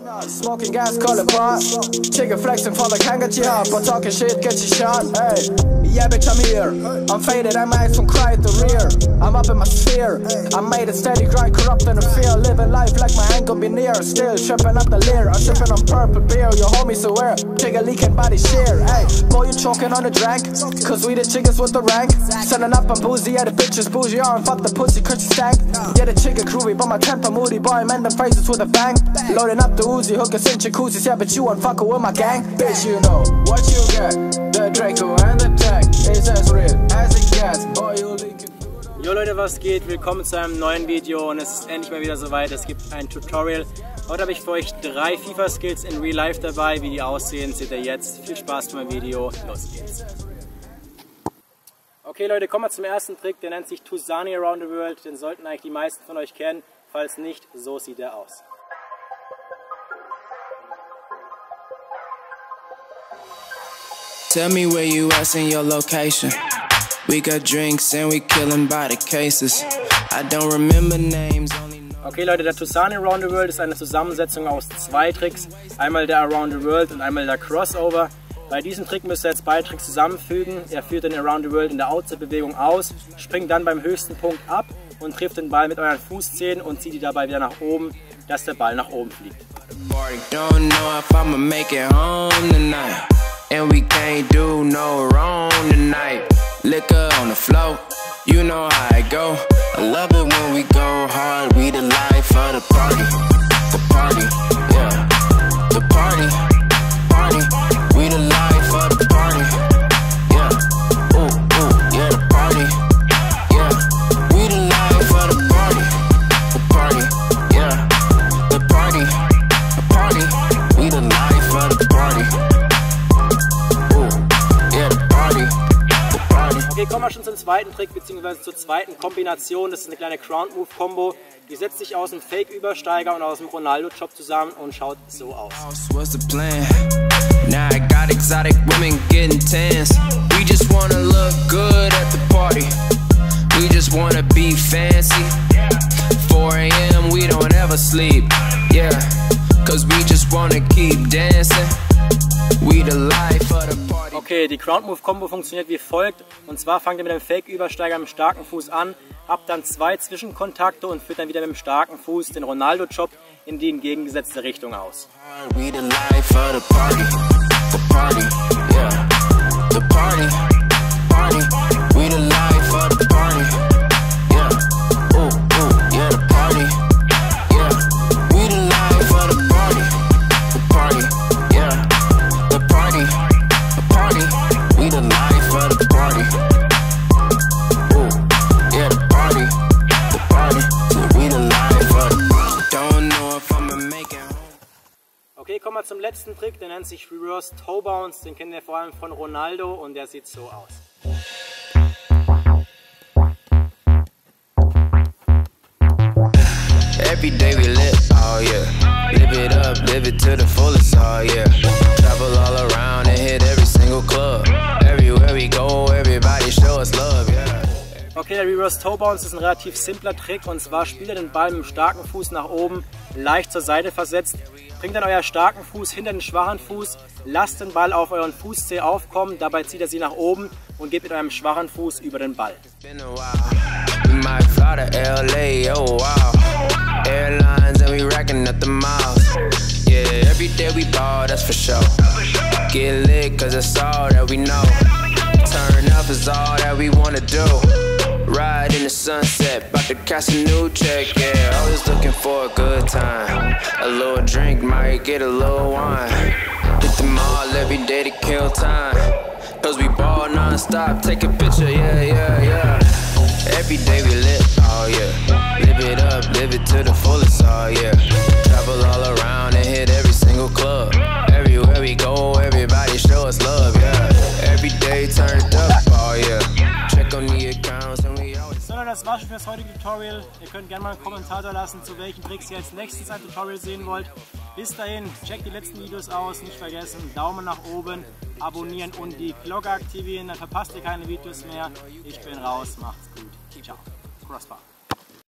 Smoking gas, call it pot. Chicken flexing for the can't get up, but talking shit get you shot. Hey, yeah, bitch, I'm here. I'm faded, I might from cry at the rear. Up in my sphere. I made a steady grind, corrupt in the fear. Living life like my ankle be near. Still tripping up the leer. I'm on purple beer. Your homies aware. Chicken leaking body sheer. Hey, boy, you choking on the drink. Cause we the chickens with the rank. Sending up on boozy, yeah, the bitches bougie oh, on. Fuck the pussy, you stank. Yeah, the chicken groovy, but my temper moody. Boy, man, them phrases with a bang. Loading up the Uzi, hooking in jacuzzis. Yeah, but you ain't fucking with my gang. Bitch, you know what you get. The Draco and the tech is as real Jo Leute, was geht? Willkommen zu einem neuen Video und es ist endlich mal wieder soweit. Es gibt ein Tutorial. Heute habe ich für euch drei FIFA-Skills in Real Life dabei. Wie die aussehen, seht ihr jetzt. Viel Spaß beim Video. Los geht's. Okay Leute, kommen wir zum ersten Trick. Der nennt sich Tusani Around the World. Den sollten eigentlich die meisten von euch kennen. Falls nicht, so sieht er aus. Tell me where you at in your location. We got drinks and we killing by the cases. I don't remember names. Okay Leute, der Tusani Around the World ist eine Zusammensetzung aus zwei Tricks. Einmal der Around the World und einmal der Crossover. Bei diesem Trick müsst ihr jetzt beide Tricks zusammenfügen. Er führt den Around the World in der Outside-Bewegung aus, springt dann beim höchsten Punkt ab und trifft den Ball mit euren Fußzehen und zieht die dabei wieder nach oben, dass der Ball nach oben fliegt. Don't know if I'ma make it home tonight. And we can't do no. Liquor on the floor, you know how I go. I love it when we go hard. Schon zum zweiten Trick, beziehungsweise zur zweiten Kombination. Das ist eine kleine Ground Move Combo. Die setzt sich aus dem Fake-Übersteiger und aus dem Ronaldo-Chop zusammen und schaut so aus. We just wanna be fancy. 4 a.m., we don't ever sleep. Yeah, cause we just wanna keep dancing. Okay, die Ground Move Combo funktioniert wie folgt. Und zwar fangt ihr mit dem Fake-Übersteiger mit dem starken Fuß an, habt dann zwei Zwischenkontakte und führt dann wieder mit dem starken Fuß den Ronaldo-Chop in die entgegengesetzte Richtung aus. The party, yeah. The party, party. The life of the party. Ooh, yeah, the party. The party. We the life of the party. Don't know if I'ma make it home. Okay, kommen wir zum letzten Trick, der nennt sich Reverse Toe Bounce. Den kennen wir vor allem von Ronaldo und der sieht so aus. Every day we live, oh yeah. Live it up, live it to the fullest, oh yeah. Travel all der Reverse Toe Bounce ist ein relativ simpler Trick und zwar spielt ihr den Ball mit dem starken Fuß nach oben, leicht zur Seite versetzt, bringt dann euer starken Fuß hinter den schwachen Fuß, lasst den Ball auf euren Fußzeh aufkommen, dabei zieht er sie nach oben und geht mit eurem schwachen Fuß über den Ball. Oh. Get lit, cause that's all that we know. Turn up is all that we wanna do. Ride in the sunset, about to cash a new check, yeah. Always looking for a good time. A little drink, might get a little wine. Hit the mall every day to kill time. Cause we ball non-stop, take a picture, yeah, yeah, yeah. Every day we live, oh yeah. Live it up, live it to the fullest, oh yeah. Das war's schon für das heutige Tutorial. Ihr könnt gerne mal einen Kommentar da lassen, zu welchen Tricks ihr als nächstes ein Tutorial sehen wollt. Bis dahin, checkt die letzten Videos aus, nicht vergessen, Daumen nach oben, abonnieren und die Glocke aktivieren, dann verpasst ihr keine Videos mehr. Ich bin raus, macht's gut. Ciao. Crossbar.